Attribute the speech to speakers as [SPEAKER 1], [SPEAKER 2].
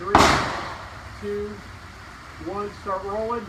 [SPEAKER 1] Three, two, one, start rolling.